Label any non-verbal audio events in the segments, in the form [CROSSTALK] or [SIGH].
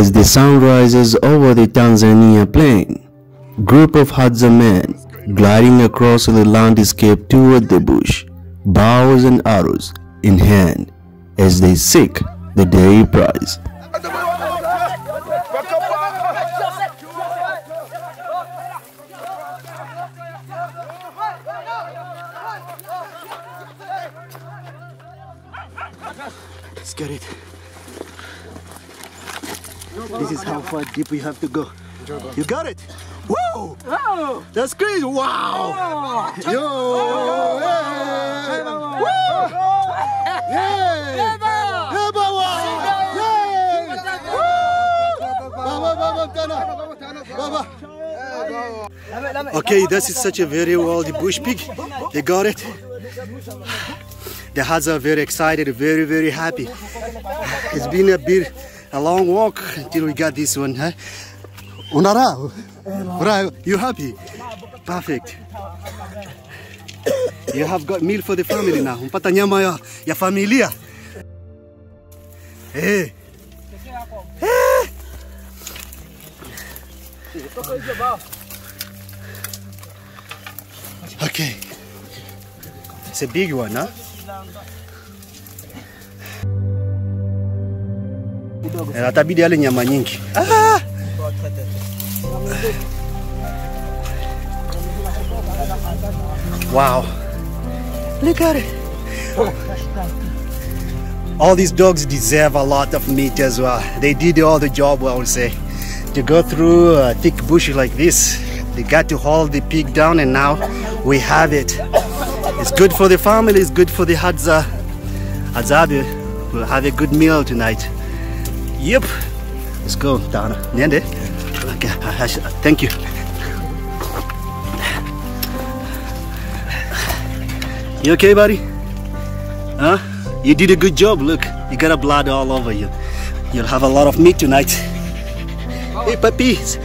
As the sun rises over the Tanzania plain, group of Hadza men gliding across the landscape toward the bush, bows and arrows in hand as they seek the daily prize. Let's get it. This is how far deep we have to go. You got it. Whoa! That's crazy. Wow! Yo! Hey! Woo! Yeah! Yeah, Baba! Yeah! Woo! Baba, Baba, Tana. Baba. Okay, this is such a very wild bush pig. They got it. The Hadza are very excited, very, very happy. It's been a bit, a long walk until we got this one, huh? You happy? Perfect. You have got meal for the family now. Umpata nyama ya, ya familia. Hey. Hey. Okay. It's a big one, huh? Eh, nyama nyingi. Ah! Wow. Look at it. All these dogs deserve a lot of meat as well. They did all the job, I would say. To go through a thick bush like this, they got to hold the pig down and now we have it. It's good for the family, it's good for the Hadza. Hadzabe will have a good meal tonight. Yep. Let's go, Donna. Nende. Okay. Thank you. You okay, buddy? Huh? You did a good job. Look, you got a blood all over you. You'll have a lot of meat tonight. Hey, puppies.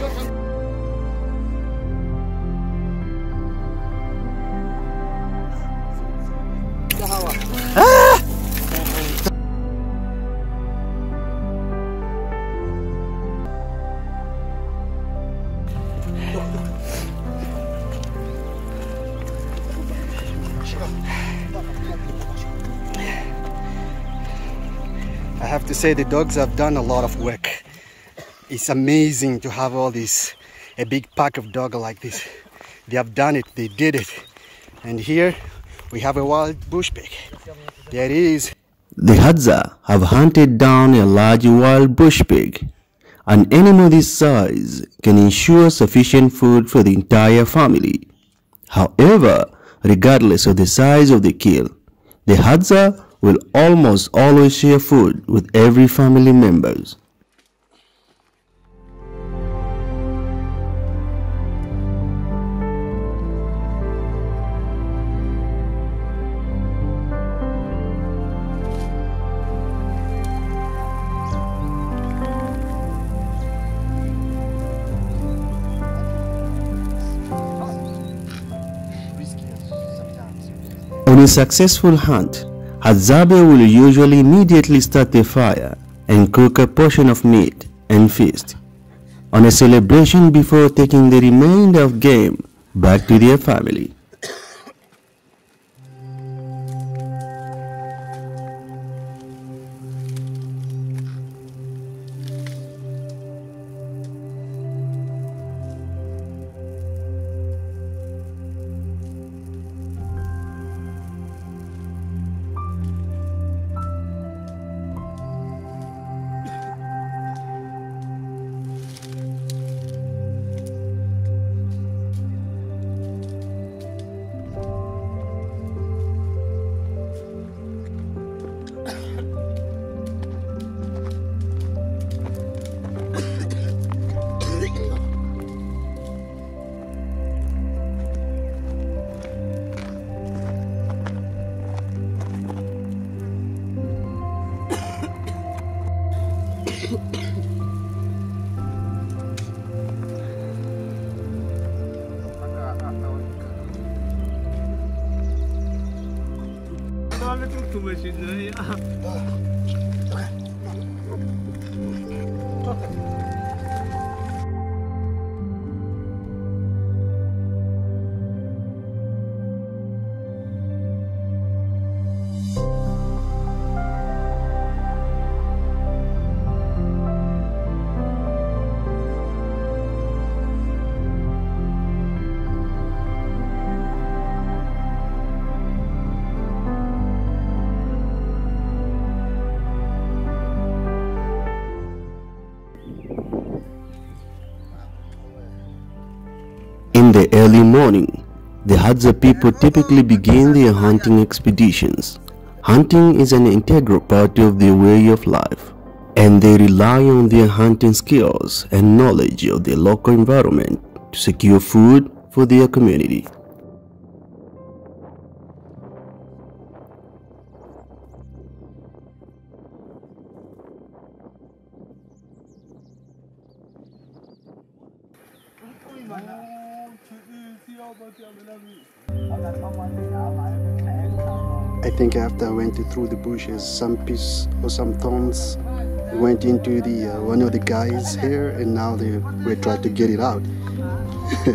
Say the dogs have done a lot of work. It's amazing to have all this, a big pack of dog like this. They have done it, they did it. And here we have a wild bush pig. There is. The Hadza have hunted down a large wild bush pig. An animal this size can ensure sufficient food for the entire family. However, regardless of the size of the kill, the Hadza will almost always share food with every family members. On a successful hunt, Hadzabe will usually immediately start a fire and cook a portion of meat and feast. On a celebration before taking the remainder of game back to their family. Ahmet tuttum şimdi ya. In the early morning, the Hadza people typically begin their hunting expeditions. Hunting is an integral part of their way of life, and they rely on their hunting skills and knowledge of their local environment to secure food for their community. After went through the bushes, some piece or some thorns went into the uh, one of the guys here, and now they were trying to get it out. [LAUGHS]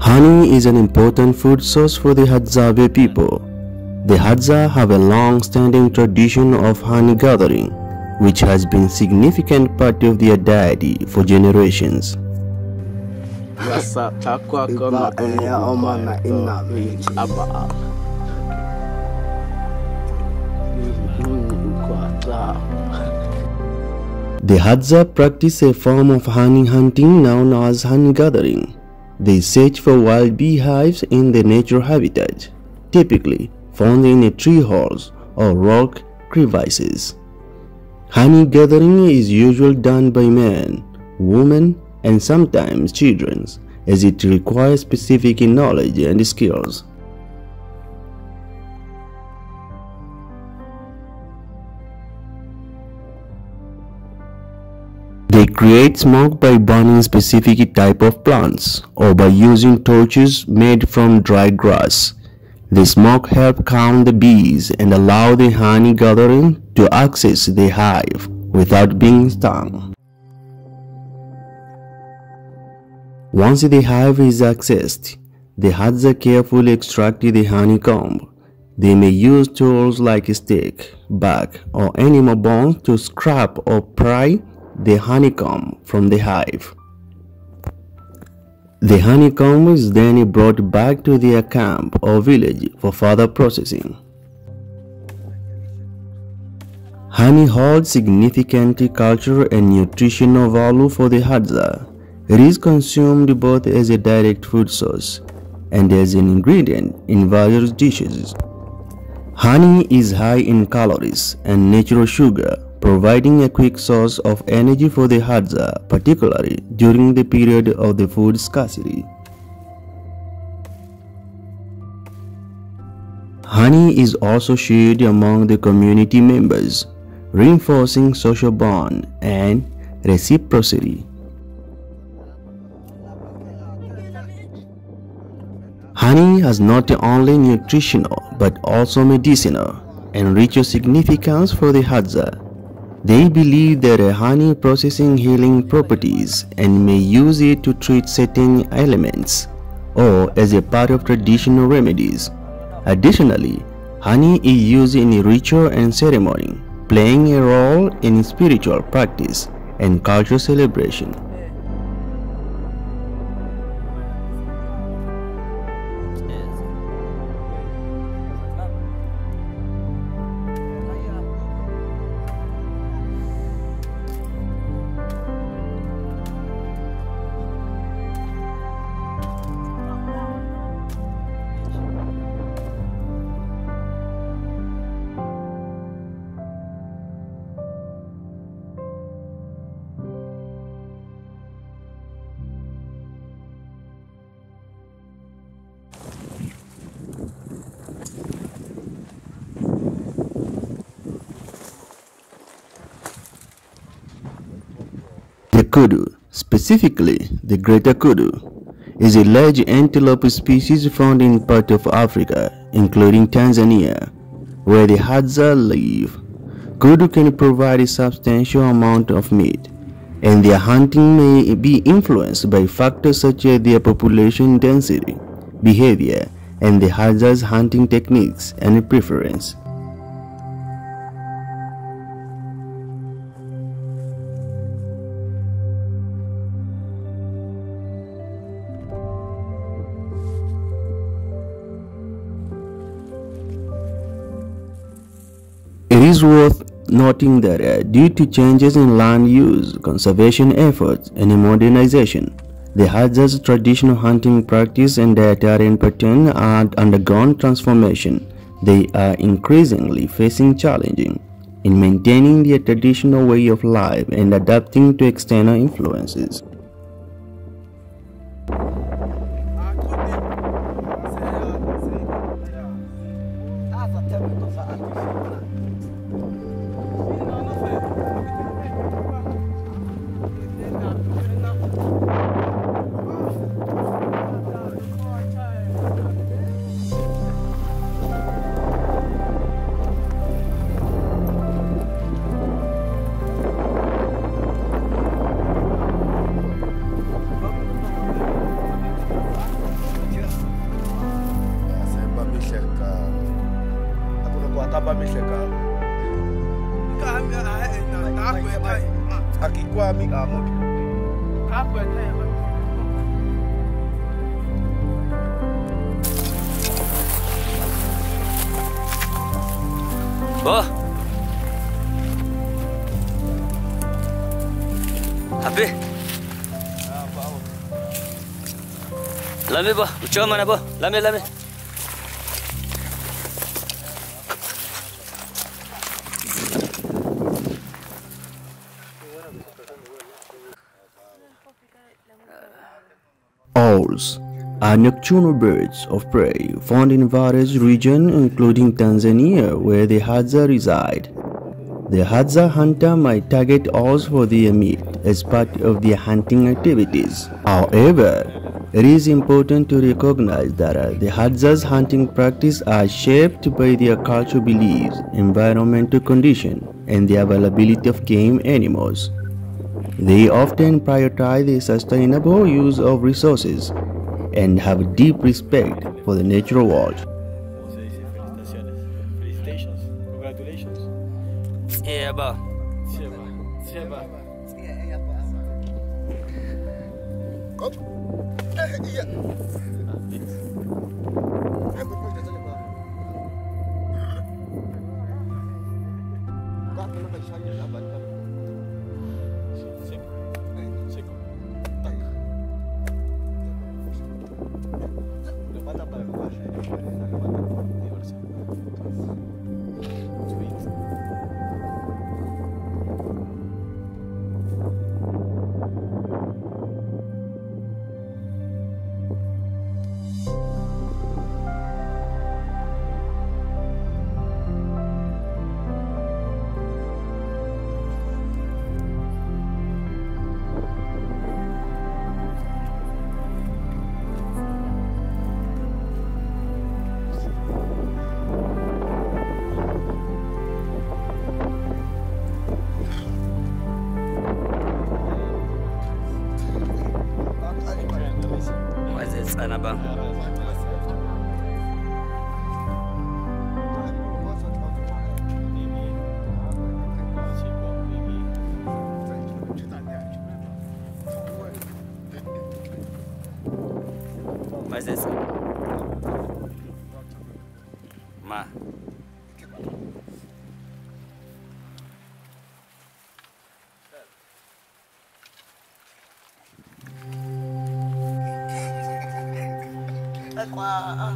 Honey is an important food source for the Hadzabe people. The Hadza have a long-standing tradition of honey gathering, which has been significant part of their deity for generations. The Hadza practice a form of honey hunting known as honey gathering. They search for wild beehives in their natural habitat, typically found in a tree holes or rock crevices. Honey gathering is usually done by men, women, and sometimes children, as it requires specific knowledge and skills. They create smoke by burning specific type of plants or by using torches made from dry grass. The smoke helps calm the bees and allow the honey gathering to access the hive without being stung. Once the hive is accessed, the Hadza carefully extract the honeycomb. They may use tools like a stick, bark, or animal bones to scrape or pry the honeycomb from the hive. The honeycomb is then brought back to their camp or village for further processing. Honey holds significant cultural and nutritional value for the Hadza. It is consumed both as a direct food source and as an ingredient in various dishes. Honey is high in calories and natural sugar, providing a quick source of energy for the Hadza, particularly during the period of the food scarcity. Honey is also shared among the community members, reinforcing social bond and reciprocity. Honey has not only nutritional but also medicinal and ritual significance for the Hadza. They believe that a honey possessing healing properties and may use it to treat certain ailments or as a part of traditional remedies. Additionally, honey is used in ritual and ceremony, playing a role in spiritual practice and cultural celebration. Kudu, specifically the greater kudu, is a large antelope species found in part of Africa, including Tanzania, where the Hadza live. Kudu can provide a substantial amount of meat, and their hunting may be influenced by factors such as their population density, behavior, and the Hadza's hunting techniques and preference. Is worth noting that uh, due to changes in land use, conservation efforts, and modernization, the Hadza's traditional hunting practice and dietary pattern are undergone transformation. They are increasingly facing challenging in maintaining their traditional way of life and adapting to external influences. Lami bo, uchoma na bo. Lami lami. Owls are nocturnal birds of prey found in various regions including Tanzania where the Hadza reside. The Hadza hunter might target owls for their meat as part of their hunting activities. However, it is important to recognize that uh, the Hadza's hunting practice are shaped by their cultural beliefs, environmental conditions, and the availability of game animals. They often prioritize the sustainable use of resources and have deep respect for the natural world. Yeah, bo. 那个乡里人文的 uh,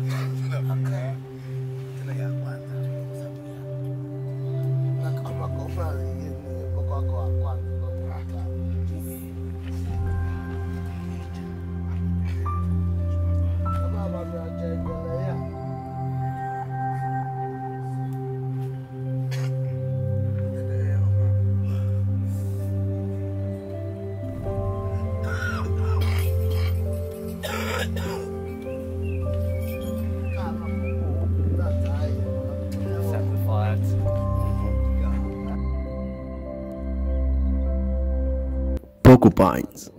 Porcupines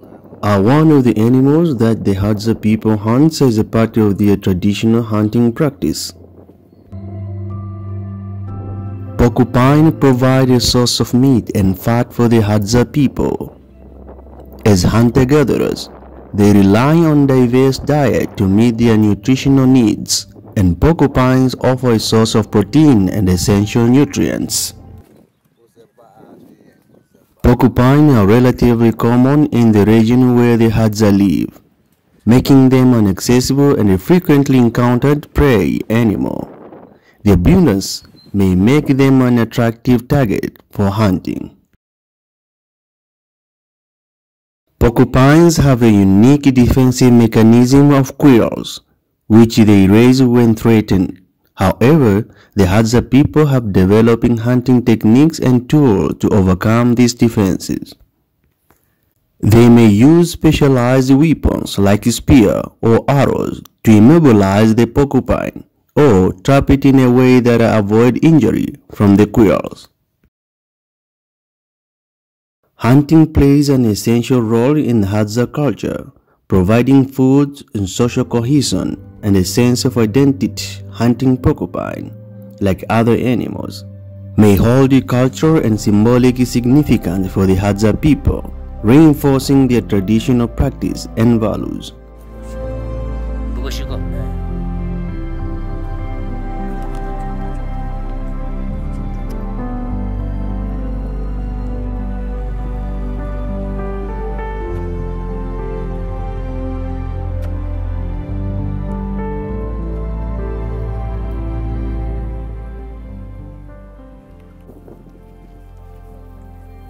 are one of the animals that the Hadza people hunt as a part of their traditional hunting practice. Porcupine provide a source of meat and fat for the Hadza people. As hunter-gatherers, they rely on diverse diet to meet their nutritional needs, and porcupines offer a source of protein and essential nutrients. Porcupine are relatively common in the region where the Hadza live, making them an accessible and frequently encountered prey animal. The abundance may make them an attractive target for hunting. Porcupines have a unique defensive mechanism of quills, which they raise when threatened. However, the Hadza people have developing hunting techniques and tools to overcome these defenses. They may use specialized weapons like spear or arrows to immobilize the porcupine or trap it in a way that avoid injury from the quills. Hunting plays an essential role in Hadza culture, providing food and social cohesion and a sense of identity. Hunting porcupine, like other animals, may hold a cultural and symbolic significance for the Hadza people, reinforcing their traditional practice and values.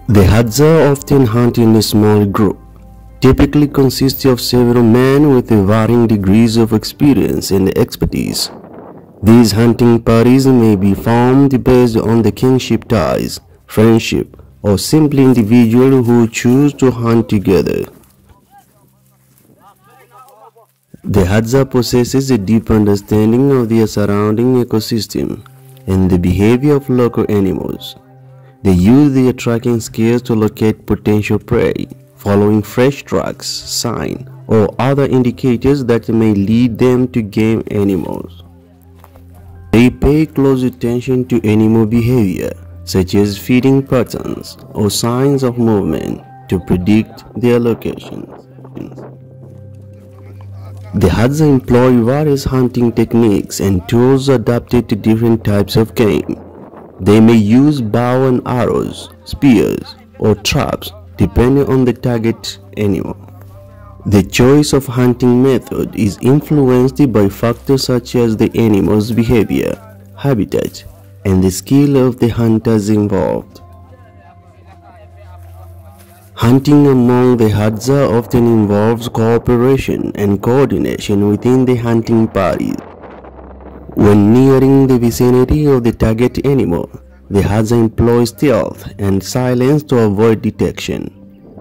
The Hadza often hunt in a small group, typically consisting of several men with varying degrees of experience and expertise. These hunting parties may be formed based on the kinship ties, friendship, or simply individuals who choose to hunt together. The Hadza possesses a deep understanding of their surrounding ecosystem and the behavior of local animals. They use their tracking skills to locate potential prey, following fresh tracks, sign, or other indicators that may lead them to game animals. They pay close attention to animal behavior, such as feeding patterns or signs of movement, to predict their location. The Hadza employ various hunting techniques and tools adapted to different types of game. They may use bow and arrows, spears, or traps depending on the target animal. The choice of hunting method is influenced by factors such as the animal's behavior, habitat, and the skill of the hunters involved. Hunting among the Hadza often involves cooperation and coordination within the hunting parties. When nearing the vicinity of the target animal, the Hadza employ stealth and silence to avoid detection.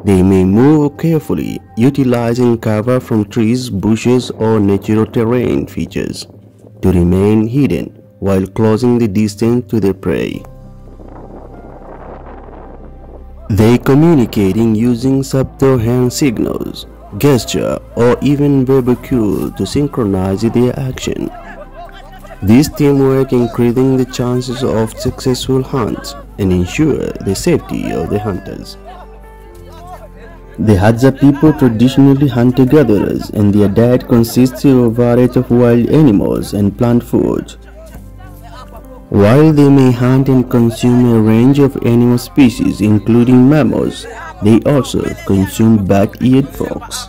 They may move carefully, utilizing cover from trees, bushes, or natural terrain features to remain hidden while closing the distance to the prey. They communicating using subtle hand signals, gesture, or even verbal cue to synchronize their action. This teamwork increasing the chances of successful hunts and ensure the safety of the hunters. The Hadza people traditionally hunter-gatherers and their diet consists of a variety of wild animals and plant food. While they may hunt and consume a range of animal species including mammals, they also consume bat-eared fox.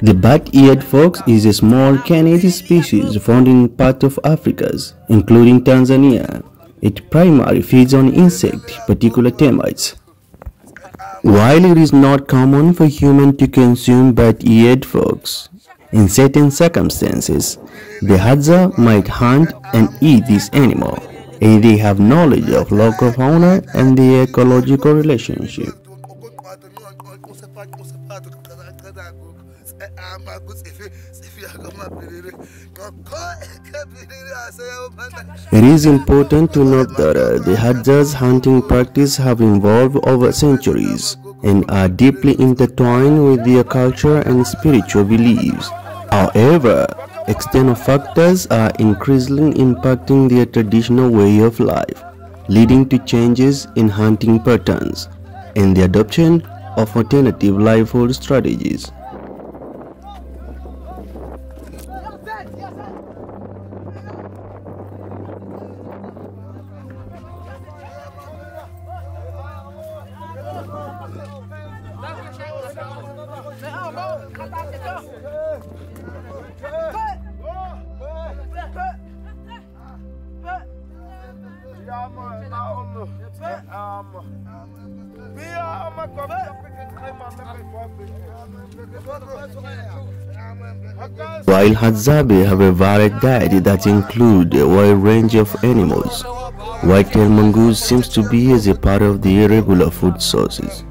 The bat-eared fox is a small canid species found in parts of Africa, including Tanzania. It primarily feeds on insects, particularly termites. While it is not common for humans to consume bat-eared fox, in certain circumstances, the Hadza might hunt and eat this animal, and they have knowledge of local fauna and the ecological relationship. It is important to note that uh, the Hadza's hunting practice have evolved over centuries. and are deeply intertwined with their culture and spiritual beliefs. However, external factors are increasingly impacting their traditional way of life, leading to changes in hunting patterns and the adoption of alternative livelihood strategies. While Hadzabe have a varied diet that includes a wide range of animals, white-tailed mongoose seems to be as a part of the irregular food sources.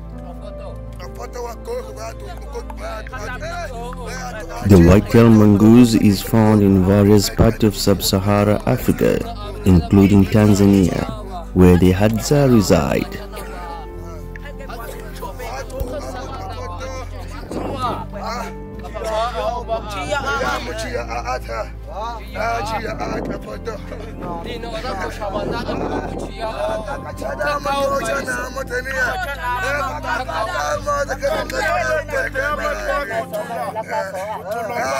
The white-tailed mongoose is found in various parts of sub-Sahara Africa, including Tanzania, where the Hadza reside. چی آت نفدا دین آدم خوشمان نگم چی آت چدا ما چدا ما تنیا ما دکتر نگم ما ما ما ما ما ما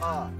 la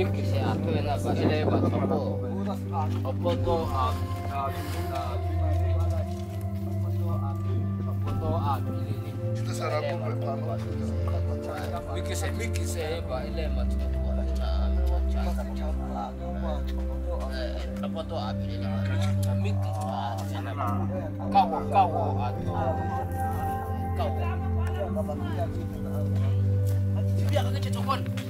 びっくりしてあっという間バレレバトコオポトア Kita sarap ko pa paano Miki sa Miki sa iba ilema to ko na apa to abi ni Miki kawo kawo ato kawo Biar aku cecokan.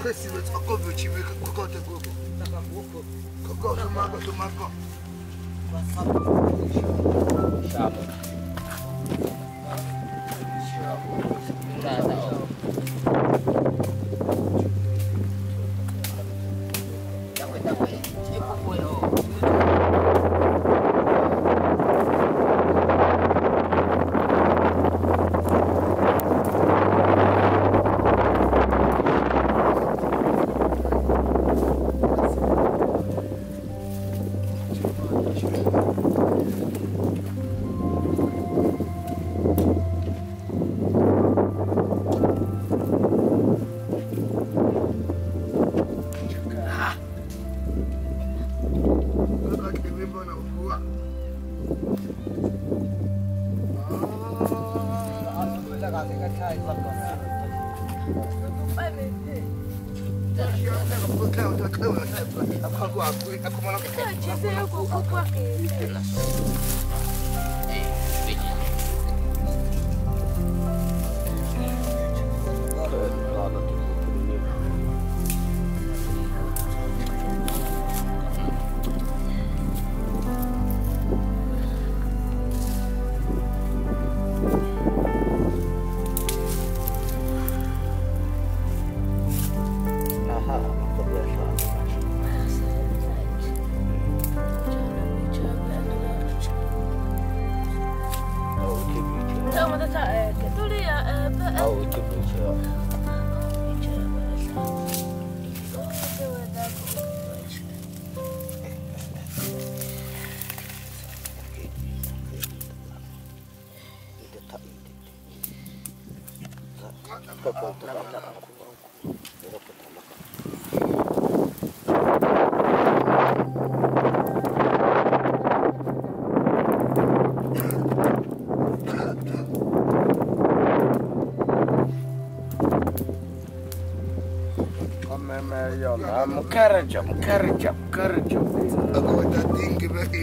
Kwesịrị ọkọ bụ chibe kọkọtụ gbogbo. Kọkọtụ makọ tụ makọ. Shabu. Shabu. Shabu. Kerja, kerja, kerja. Aku ada tinggi bagi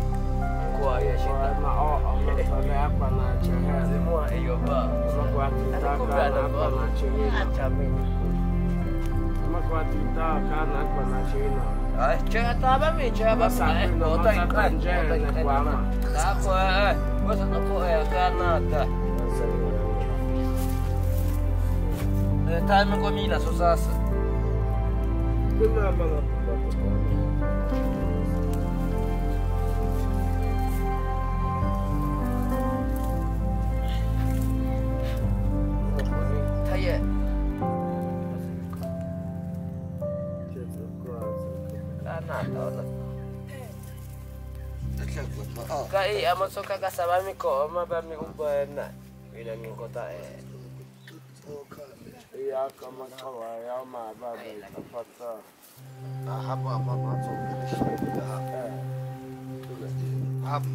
boy, yeah, shit. I'm all, I'm not for the up and at your head. The more in your bar. I'm not going to talk and up and at your head. I'm not going to talk and up and at your head. Ai, chơi ta bấm mình chơi bấm này, bố tay cần chơi tay cần quá mà. Đã qua, bố sao nó có ai can nào cả. Time có mina susasa. Kyllä, mä masuka kasama mi ko, ma bamikubona mina ngikota eh. Iya ka maqhawa ya maba baphatsa ahabo abamatsoka ahabo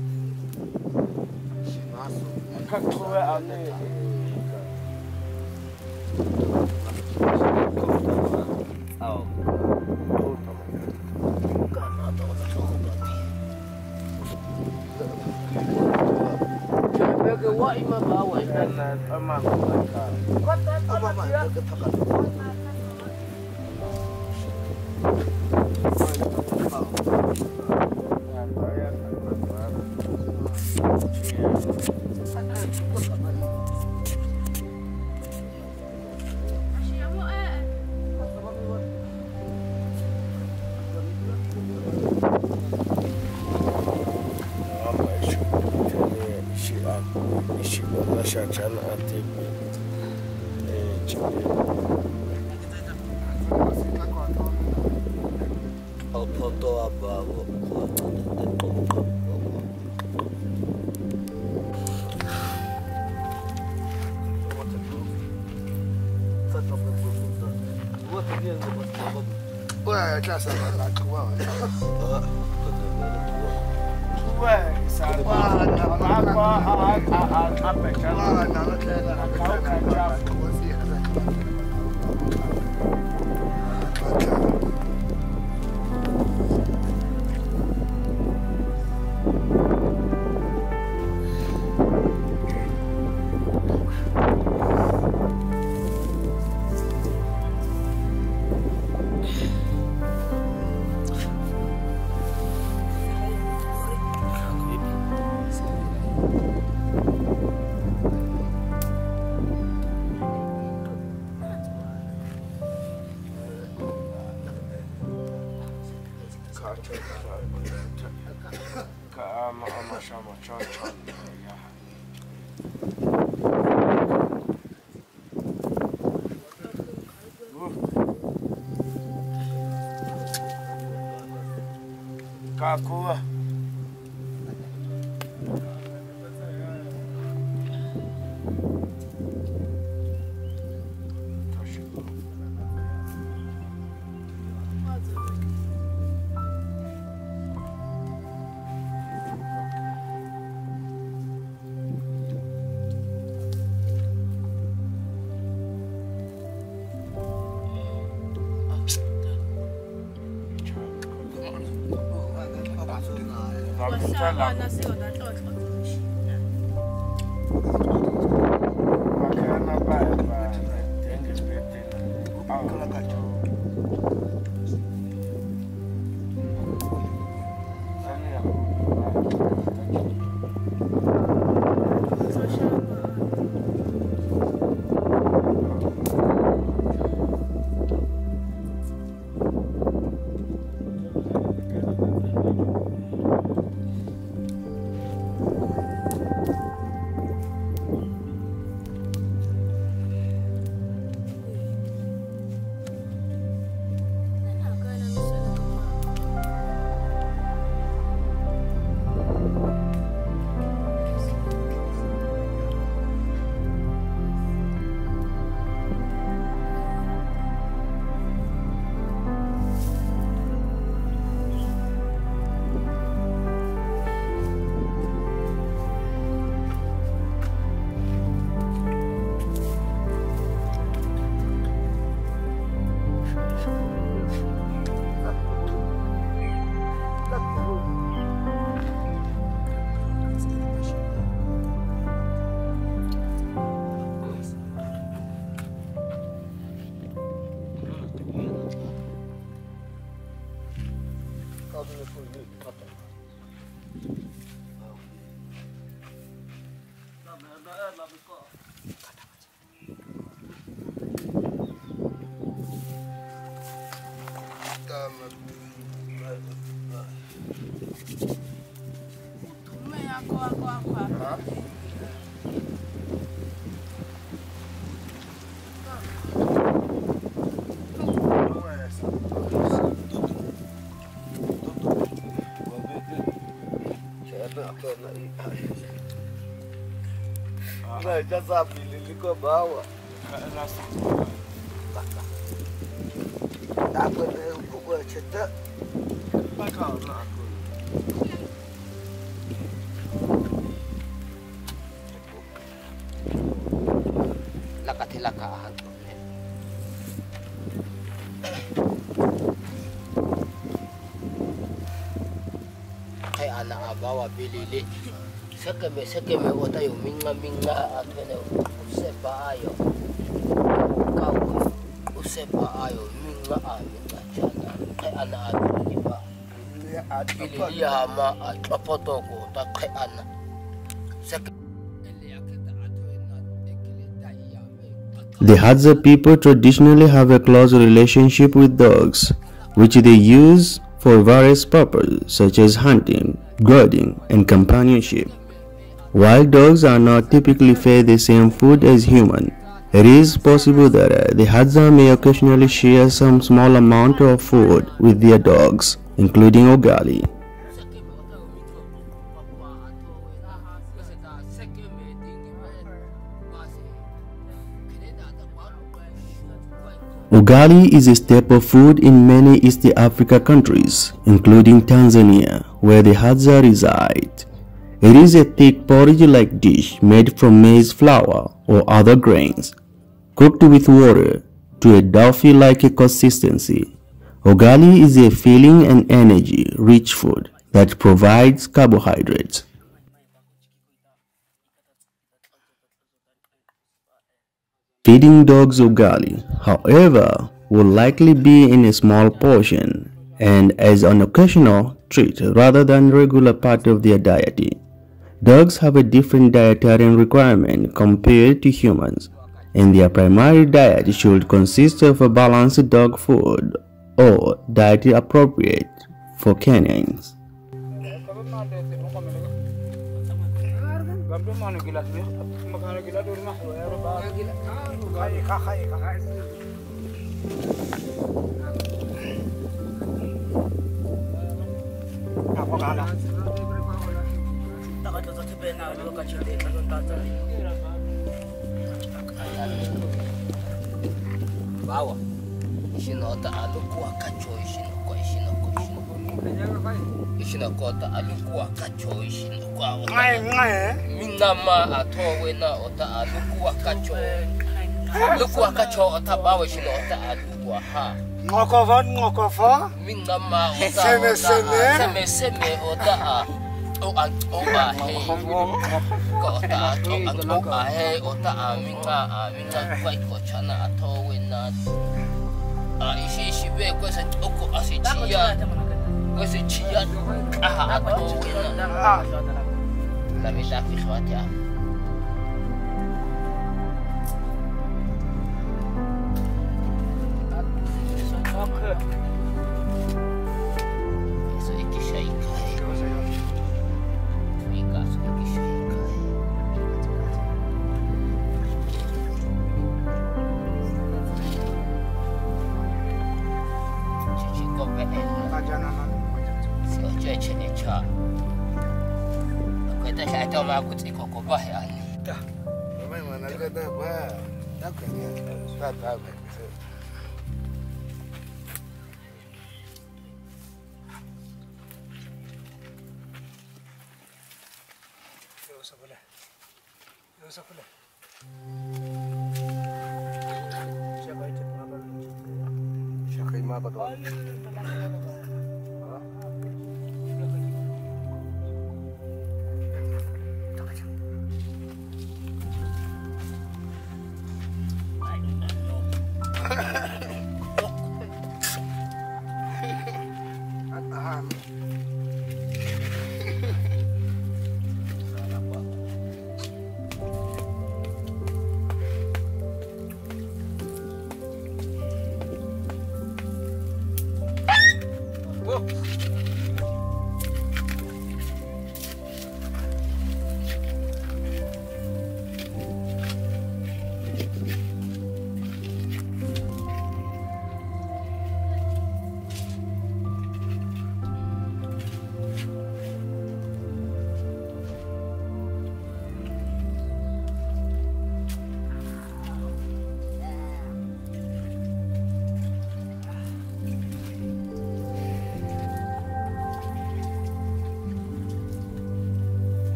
shinaso akaqhuwe ane Oh. wa imam wa imam wa imam wa imam wa casa. Calma, calma, chama, tchau, tchau. Kakua. Weka sapi liliko bawa. Apa yang buat cetak? Pakar aku. Lakat hilakaan. Hai anak abawa bilili. Sakame sakame watayo minga minga atu. Ayo. Kau usepa ayo minga a minga chana. Kay ana abilili ba. Bilili hama apotoko ta kay ana. The Hadza people traditionally have a close relationship with dogs, which they use for various purposes such as hunting, guarding, and companionship. While dogs are not typically fed the same food as humans, it is possible that uh, the Hadza may occasionally share some small amount of food with their dogs, including ugali. Ugali is a staple food in many East Africa countries, including Tanzania, where the Hadza reside. It is a thick porridge-like dish made from maize flour or other grains, cooked with water to a doughy-like consistency. Ugali is a filling and energy-rich food that provides carbohydrates. Feeding dogs ugali, however, will likely be in a small portion and as an occasional treat rather than regular part of their diet. Dogs have a different dietary requirement compared to humans, and their primary diet should consist of a balanced dog food or diet appropriate for canines. Bawa ishino ta alikuwa kacho ishino kwa ishino kwa ishino ishino kwa ta alikuwa kacho ishino kwa minga ma atowe na ota alikuwa kacho alikuwa kacho ota bawa ishino ota alikuwa ha. Ngokova, ngokova. minga ma ota Seme, seme. seme seme ota a o a o a he. Ko ota a o a o a he ota a minga a minga kwai ko chana atowe na a ishi ishi be kwese oko asichia kwese chia. aha atowe na la verdad que yo ya العام يوسف له يوسف له شقي ما بدو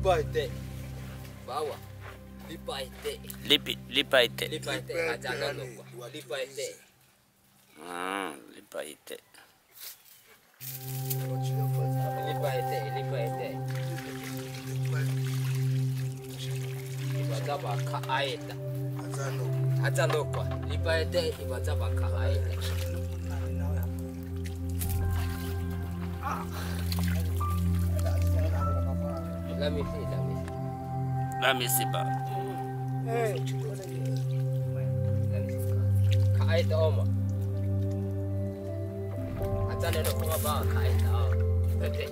Lipa ete. Bawa. Lipa ete. Lipi, lipa ite. Lipa ete ajangan lupa. Lipa ete. Ah, lipa ite. Lipa ete. Lipa ete. Ibaza baka aeta. Ajano kwa. Lipa ete. Ibaza baka aeta. Let me see, let me see. Let me see, ba. Kahit ako mo. At ano na kuma ba kahit ako. Okay.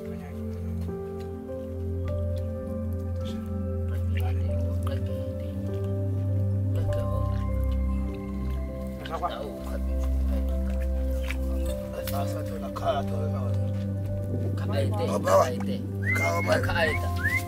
Kakaite. Kakaite. Kakaite.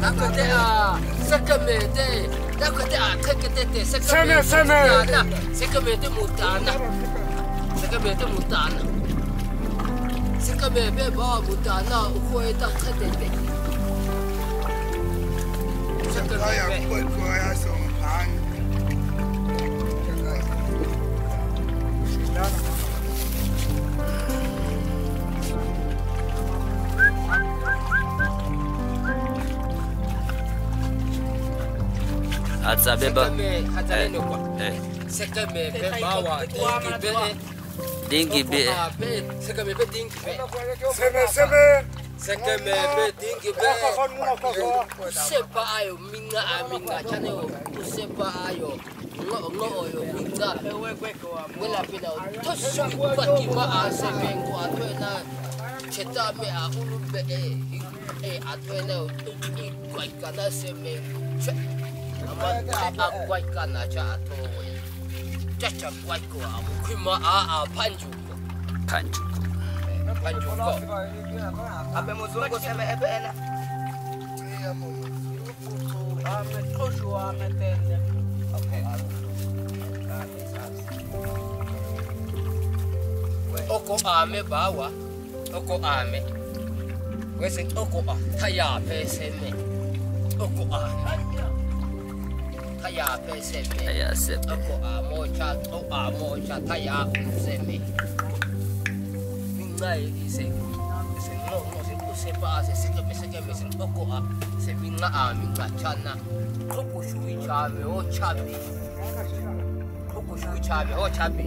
D'un côté à 5 mètres, d'un be bawa dingi be. dingi be. Sekumi be dingi be. Seme, seme. Sekeme be dingi be. Usepa ayo minga aminga chane o. Usepa ayo ngo ngo yo minga. Wela pina o. Tosu pati ma a semengo atwena. Cheta me a ulumbe e. E atwena o. I kwai kana a quay kan a cha to cha cha quay ko a mu khi ma a a pan ju ko pan ju ko pan ju ko a be mo zo ko se me e be na a me ko ju a me te oko ame bawa oko ame wese oko a taya pese oko ame taya pɛ sɛ mɛ taya sɛ mɛ ɔkɔ amɔɔkya ɔ amɔɔkya taya sɛ mɛ nina yɛ sɛ sɛ nɔ nɔ sɛ ko sɛ paa sɛ sɛkɛ mɛ sɛkɛ mɛ sɛ ɔkɔ a sɛ mi na a mi na kya na ɔkɔ suwi kya mɛ ɔkya bi ɔkɔ suwi kya mɛ ɔkya bi.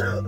Oh.